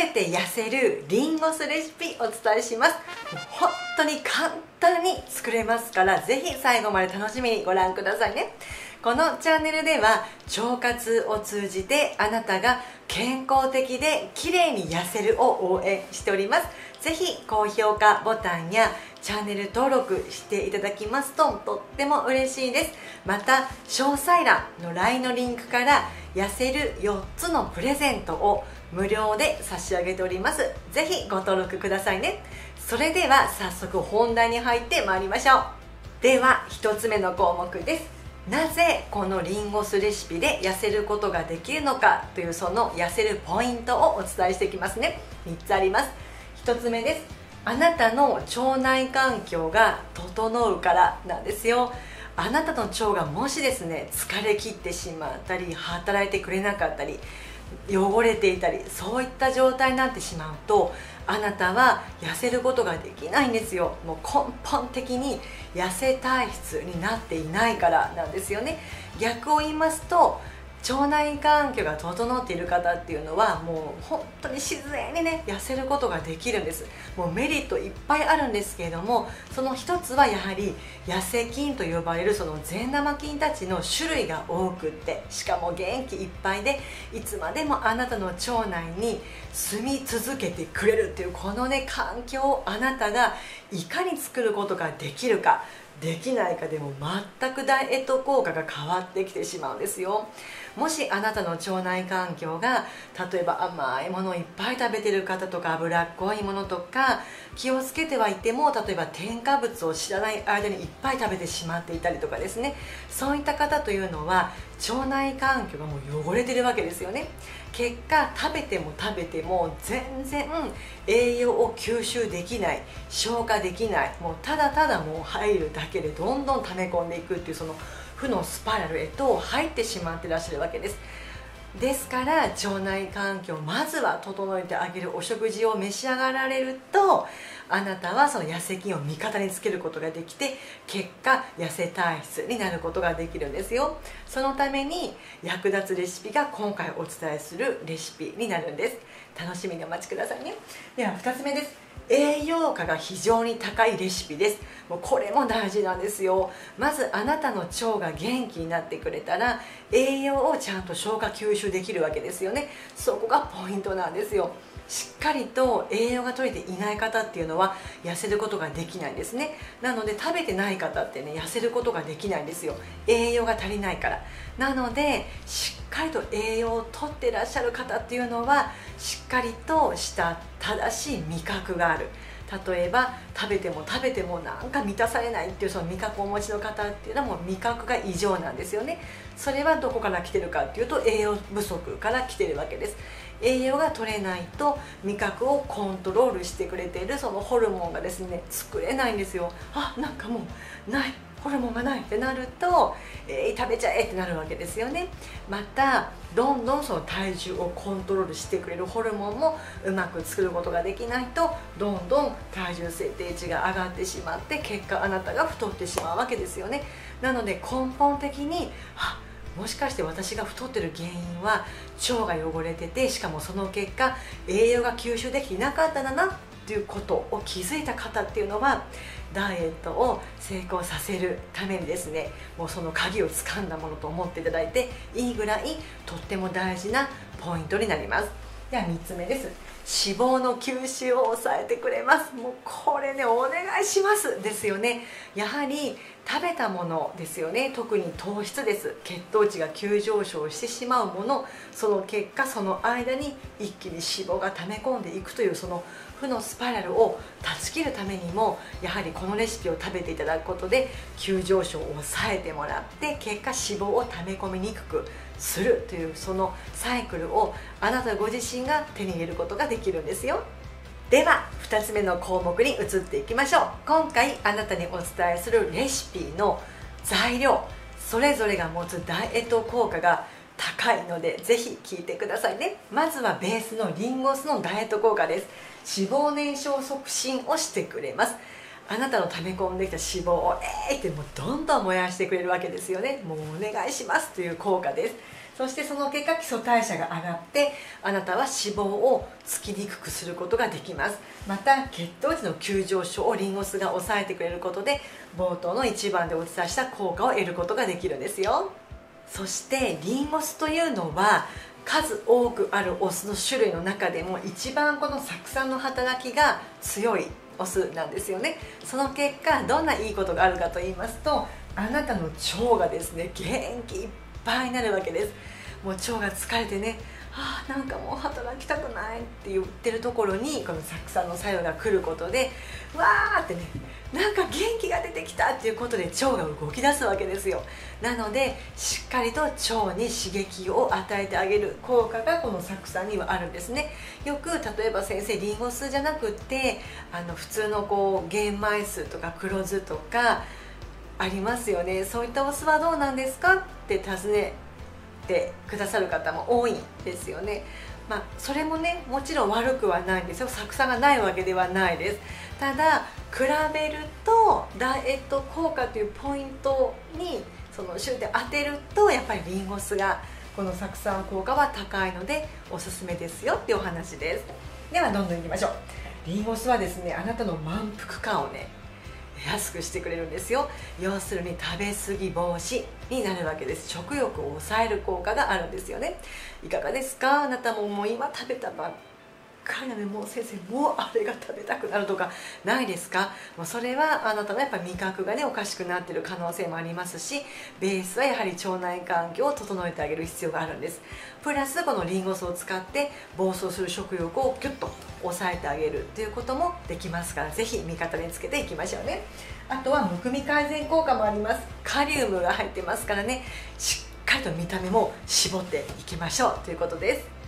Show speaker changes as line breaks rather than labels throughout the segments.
べて痩せるリンゴ酢レシピお伝えします。本当に簡単に作れますからぜひ最後まで楽しみにご覧くださいね。このチャンネルでは腸活を通じてあなたが健康的で綺麗に痩せるを応援しております。ぜひ高評価ボタンやチャンネル登録していただきますととっても嬉しいです。また詳細欄の LINE のリンクから痩せる4つのプレゼントを無料で差し上げております。ぜひご登録くださいね。それでは早速本題に入ってまいりましょう。では1つ目の項目です。なぜこのリンゴ酢レシピで痩せることができるのかというその痩せるポイントをお伝えしていきますね。3つあります。1つ目です。あなたの腸内環境が整うからなんですよ。あなたの腸がもしですね疲れ切ってしまったり働いてくれなかったり汚れていたりそういった状態になってしまうとあなたは痩せることができないんですよ。もう根本的に痩せ体質になっていないからなんですよね。逆を言いますと腸内環境が整っている方っていうのはもう本当に自然にね痩せることができるんです。もうメリットいっぱいあるんですけれどもその一つはやはり痩せ菌と呼ばれるその善玉菌たちの種類が多くってしかも元気いっぱいでいつまでもあなたの腸内に住み続けてくれるっていうこのね環境をあなたがいかに作ることができるかできないかでも全くダイエット効果が変わってきてしまうんですよ。もしあなたの腸内環境が例えば甘いものをいっぱい食べてる方とか脂っこいものとか気をつけてはいても例えば添加物を知らない間にいっぱい食べてしまっていたりとかですね。そういった方というのは腸内環境がもう汚れてるわけですよね。結果食べても食べても全然栄養を吸収できない消化できないもうただただもう入るだけでどんどん溜め込んでいくっていうその負のスパイラルへと入ってしまってらっしゃるわけです。ですから腸内環境をまずは整えてあげるお食事を召し上がられるとあなたはその痩せ菌を味方につけることができて結果痩せ体質になることができるんですよ。そのために役立つレシピが今回お伝えするレシピになるんです。楽しみにお待ちくださいね。では2つ目です。栄養価が非常に高いレシピです。もうこれも大事なんですよ。まずあなたの腸が元気になってくれたら栄養をちゃんと消化吸収できるわけですよね。そこがポイントなんですよ。しっかりと栄養が取れていない方っていうのは痩せることができないんですね。なので食べてない方ってね痩せることができないんですよ。栄養が足りないから。なのでしっかりと栄養をとってらっしゃる方っていうのはしっかりとした正しい味覚がある。例えば食べても食べてもなんか満たされないっていうその味覚をお持ちの方っていうのはもう味覚が異常なんですよね。それはどこから来てるかっていうと栄養不足から来てるわけです。栄養が取れないと味覚をコントロールしてくれているそのホルモンがですね作れないんですよ。あなんかもうないホルモンがないってなると、えー、食べちゃえってなるわけですよね。またどんどんその体重をコントロールしてくれるホルモンもうまく作ることができないとどんどん体重設定値が上がってしまって結果あなたが太ってしまうわけですよね。なので根本的にあもしかして私が太ってる原因は腸が汚れててしかもその結果栄養が吸収できていなかったんだなっていうことを気づいた方っていうのはダイエットを成功させるためにですねもうその鍵をつかんだものと思っていただいていいぐらいとっても大事なポイントになります。では3つ目です。脂肪の吸収を抑えてくれます。もうこれねお願いしますですよね。やはり食べたものですよね。特に糖質です。血糖値が急上昇してしまうもの。その結果その間に一気に脂肪が溜め込んでいくというその負のスパイラルを断ち切るためにもやはりこのレシピを食べていただくことで急上昇を抑えてもらって結果脂肪を溜め込みにくくするというそのサイクルをあなたご自身が手に入れることができるんですよ。では2つ目の項目に移っていきましょう。今回あなたにお伝えするレシピの材料それぞれが持つダイエット効果が高いのでぜひ聞いてくださいね。まずはベースのリンゴ酢のダイエット効果です。脂肪燃焼促進をしてくれます。あなたの溜め込んできた脂肪をえーってもうどんどん燃やしてくれるわけですよね。もうお願いしますという効果です。そしてその結果基礎代謝が上がってあなたは脂肪をつきにくくすることができます。また血糖値の急上昇をリンゴ酢が抑えてくれることで冒頭の1番でお伝えした効果を得ることができるんですよ。そしてリンゴ酢というのは数多くあるお酢の種類の中でも一番この酢酸の働きが強いお酢なんですよね。その結果どんないいことがあるかと言いますとあなたの腸がですね元気いっぱいになるわけです。もう腸が疲れてねあなんかもう働きたくないって言ってるところにこの酢酸の作用が来ることでわーってねなんか元気が出てきたっていうことで腸が動き出すわけですよ。なのでしっかりと腸に刺激を与えてあげる効果がこの酢酸にはあるんですね。よく例えば先生リンゴ酢じゃなくってあの普通のこう玄米酢とか黒酢とかありますよね。そういったお酢はどうなんですかって尋ねてくださる方も多いんですよね。まあ、それもねもちろん悪くはないんですよ。酢酸がないわけではないです。ただ比べるとダイエット効果というポイントにその終点当てるとやっぱりリンゴ酢がこの酢酸効果は高いのでおすすめですよっていうお話です。ではどんどんいきましょう。リンゴ酢はですねあなたの満腹感をね安くしてくれるんですよ。要するに食べ過ぎ防止になるわけです。食欲を抑える効果があるんですよね。いかがですか？あなたももう今食べたばっかりなのでもう先生もうあれが食べたくなるとかないですか？もうそれはあなたのやっぱ味覚がねおかしくなってる可能性もありますしベースはやはり腸内環境を整えてあげる必要があるんです。プラスこのリンゴ酢を使って暴走する食欲をギュッと抑えてあげるということもできますからぜひ味方につけていきましょうね。あとはむくみ改善効果もあります。カリウムが入ってますからね。しっかりと見た目も絞っていきましょうということです。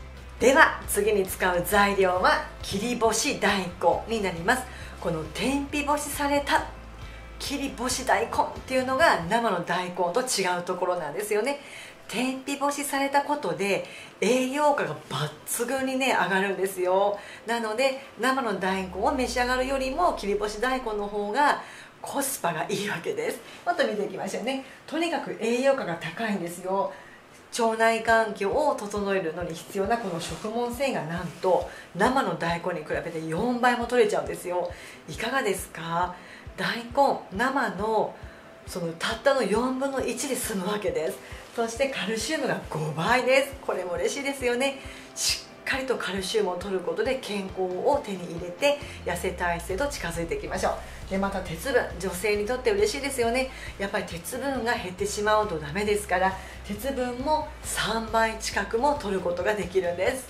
では次に使う材料は切り干し大根になります。この天日干しされた切り干し大根っていうのが生の大根と違うところなんですよね。天日干しされたことで栄養価が抜群にね上がるんですよ。なので生の大根を召し上がるよりも切り干し大根の方がコスパがいいわけです。もっと見ていきましょうね。とにかく栄養価が高いんですよ。腸内環境を整えるのに必要なこの食物繊維がなんと生の大根に比べて4倍も取れちゃうんですよ。いかがですか？大根生のそのたったの4分の1で済むわけです。そしてカルシウムが5倍です。これも嬉しいですよね。しっかりとカルシウムを取ることで健康を手に入れて痩せ体質へと近づいていきましょう。でまた鉄分女性にとって嬉しいですよね。やっぱり鉄分が減ってしまうとダメですから鉄分も3倍近くも取ることができるんです。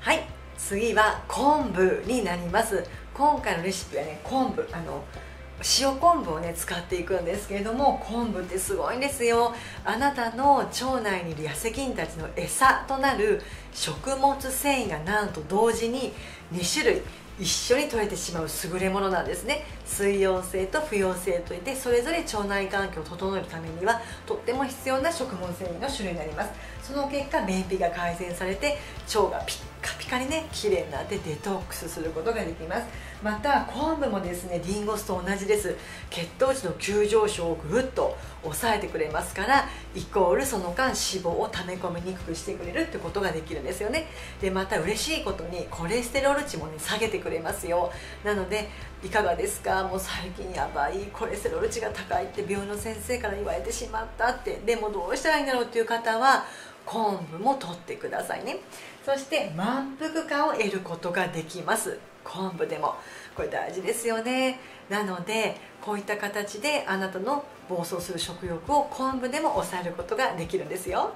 はい。次は昆布になります。今回のレシピはね昆布あの塩昆布をね使っていくんですけれども昆布ってすごいんですよ。あなたの腸内にいる痩せ菌たちの餌となる食物繊維がなんと同時に2種類一緒に取れてしまう優れものなんですね。水溶性と不溶性といってそれぞれ腸内環境を整えるためにはとっても必要な食物繊維の種類になります。その結果便秘が改善されて腸がピッカピカにね綺麗になってデトックスすることができます。また昆布もですねリンゴ酢と同じです。血糖値の急上昇をぐっと抑えてくれますからイコールその間脂肪を溜め込みにくくしてくれるってことができるんですよね。でまた嬉しいことにコレステロール値もね下げてくれますよ。なのでいかがですか？もう最近やばい。コレステロール値が高いって病院の先生から言われてしまったって。でもどうしたらいいんだろうっていう方は昆布も取ってくださいね。そして満腹感を得ることができます。昆布でも。これ大事ですよね。なのでこういった形であなたの暴走する食欲を昆布でも抑えることができるんですよ。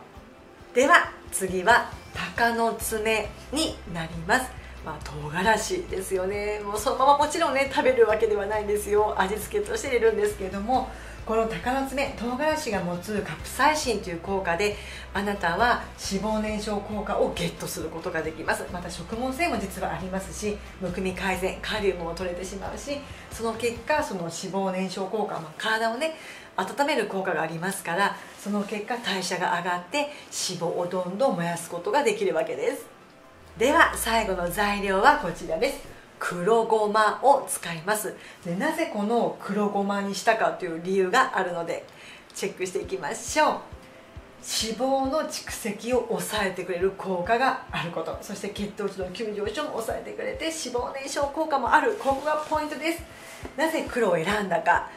では次は鷹の爪になります。まあ、唐辛子ですよね。もうそのままもちろんね食べるわけではないんですよ。味付けとして入れるんですけれどもこの鷹の爪唐辛子が持つカプサイシンという効果であなたは脂肪燃焼効果をゲットすることができます。また食物繊維も実はありますしむくみ改善カリウムも取れてしまうしその結果その脂肪燃焼効果、まあ、体をね温める効果がありますからその結果代謝が上がって脂肪をどんどん燃やすことができるわけです。では最後の材料はこちらです。黒ごまを使います。でなぜこの黒ごまにしたかという理由があるのでチェックしていきましょう。脂肪の蓄積を抑えてくれる効果があること。そして血糖値の急上昇も抑えてくれて脂肪燃焼効果もある。ここがポイントです。なぜ黒を選んだか。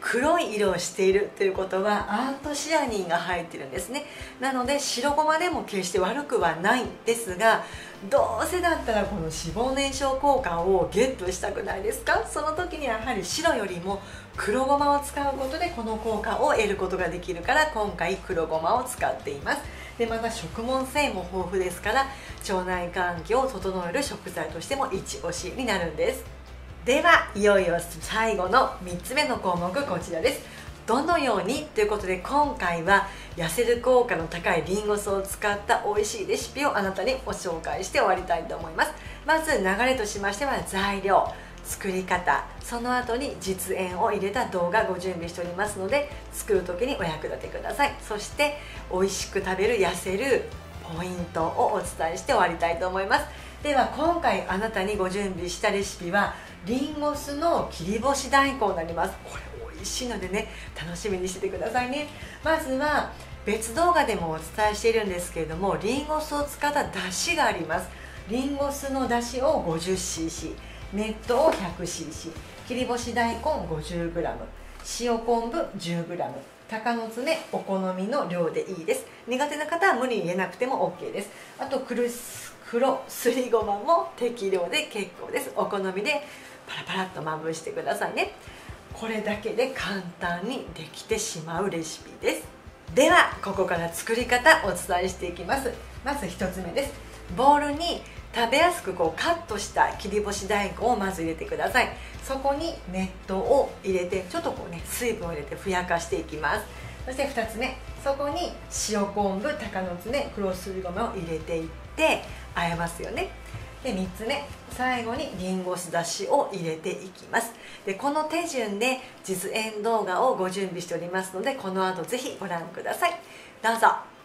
黒い色をしているということはアントシアニンが入ってるんですね。なので白ごまでも決して悪くはないんですがどうせだったらこの脂肪燃焼効果をゲットしたくないですか？その時にやはり白よりも黒ごまを使うことでこの効果を得ることができるから今回黒ごまを使っています。でまた食物繊維も豊富ですから腸内環境を整える食材としても一押しになるんです。ではいよいよ最後の3つ目の項目こちらです。どのようにということで今回は痩せる効果の高いリンゴ酢を使った美味しいレシピをあなたにご紹介して終わりたいと思います。まず流れとしましては材料作り方その後に実演を入れた動画ご準備しておりますので作る時にお役立てください。そして美味しく食べる痩せるポイントをお伝えして終わりたいと思います。では今回あなたにご準備したレシピはリンゴ酢の切り干し大根になります。これ美味しいのでね楽しみにしててくださいね。まずは別動画でもお伝えしているんですけれどもリンゴ酢を使っただしがあります。リンゴ酢のだしを 50cc 熱湯を 100cc 切り干し大根 50g 塩昆布 10g 鷹の爪お好みの量でいいです。苦手な方は無理に入れなくても OK です。あと黒すりごまも適量で結構です。お好みでパラパラっとまぶしてくださいね。これだけで簡単にできてしまうレシピです。ではここから作り方お伝えしていきます。まず1つ目です。ボウルに食べやすくこうカットした切り干し大根をまず入れてください。そこに熱湯を入れてちょっとこうね水分を入れてふやかしていきます。そして2つ目そこに塩昆布鷹の爪黒すりごまを入れていってあえますよね。で3つ目。最後にりんご酢だしを入れていきます。でこの手順で実演動画をご準備しておりますのでこの後ぜひご覧ください。どうぞ。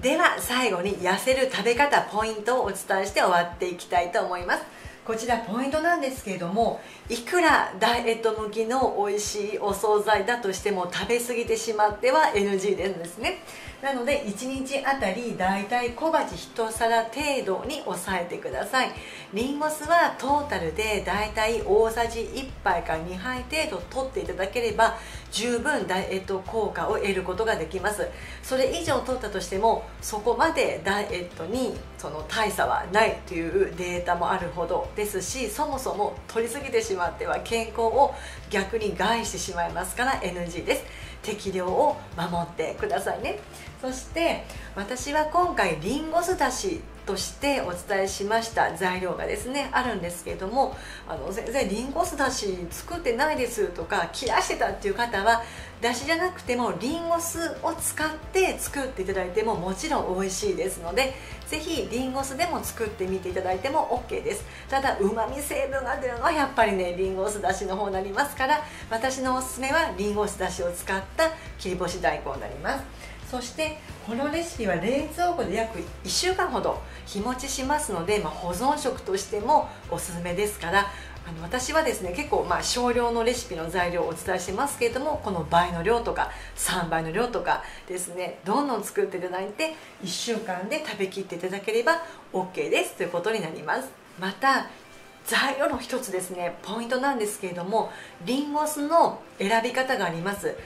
では最後に痩せる食べ方ポイントをお伝えして終わっていきたいと思います。こちらポイントなんですけれどもいくらダイエット向きの美味しいお惣菜だとしても食べ過ぎてしまっては NG ですね。なので1日あたりだいたい小鉢1皿程度に抑えてください。リンゴ酢はトータルでだいたい大さじ1杯から2杯程度取っていただければ十分ダイエット効果を得ることができます。それ以上取ったとしてもそこまでダイエットにその大差はないというデータもあるほどですしそもそも取りすぎてしまっては健康を逆に害してしまいますから NG です。適量を守ってくださいね。そして私は今回リンゴ酢だしとしてお伝えしました材料がですねあるんですけれどもあの全然リンゴ酢だし作ってないですとか切らしてたっていう方はだしじゃなくてもリンゴ酢を使って作っていただいてももちろん美味しいですのでぜひリンゴ酢でも作ってみていただいても OK です。ただうまみ成分が出るのはやっぱりねリンゴ酢だしの方になりますから私のおすすめはリンゴ酢だしを使った切り干し大根になります。そしてこのレシピは冷蔵庫で約1週間ほど日持ちしますので、まあ、保存食としてもおすすめですからあの私はですね結構まあ少量のレシピの材料をお伝えしてますけれどもこの倍の量とか3倍の量とかですねどんどん作っていただいて1週間で食べきっていただければ OK ですということになります。また材料の一つですねポイントなんですけれどもリンゴ酢の選び方があります。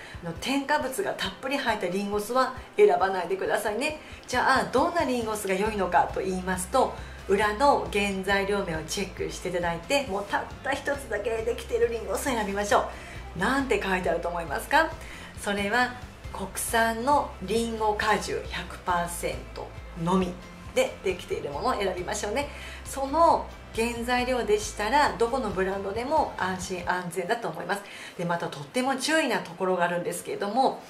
添加物がたっぷり入ったリンゴ酢は選ばないでくださいね。じゃあどんなリンゴ酢が良いのかと言いますと裏の原材料名をチェックしていただいてもうたった一つだけできているリンゴ酢を選びましょう。なんて書いてあると思いますか？それは国産のリンゴ果汁100%のみでできているものを選びましょうね。その原材料でしたらどこのブランドでも安心安全だと思います。でまたとっても注意なところがあるんですけれども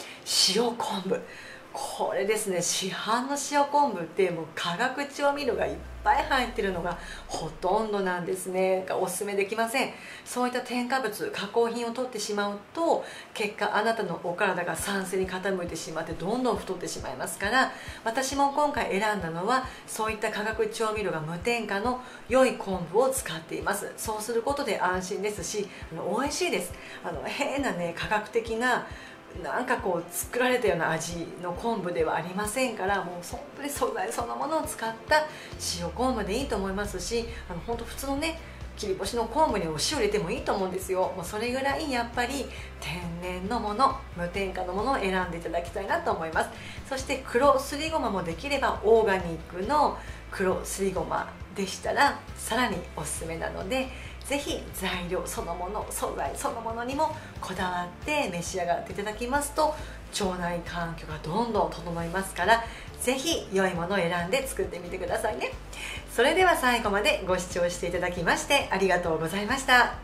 塩昆布。これですね市販の塩昆布ってもう化学調味料がいっぱい入ってるのがほとんどなんですね。おすすめできません。そういった添加物加工品を取ってしまうと結果あなたのお体が酸性に傾いてしまってどんどん太ってしまいますから私も今回選んだのはそういった化学調味料が無添加の良い昆布を使っています。そうすることで安心ですしあの美味しいです。あの変なね科学的ななんかこう作られたような味の昆布ではありませんからもう本当に素材そのものを使った塩昆布でいいと思いますしあの本当普通のね切り干しの昆布にお塩入れてもいいと思うんですよ。もうそれぐらいやっぱり天然のもの無添加のものを選んでいただきたいなと思います。そして黒すりごまもできればオーガニックの黒すりごまでしたらさらにおすすめなのでぜひ材料そのもの素材そのものにもこだわって召し上がっていただきますと腸内環境がどんどん整いますからぜひ良いものを選んで作ってみてくださいね。それでは最後までご視聴していただきましてありがとうございました。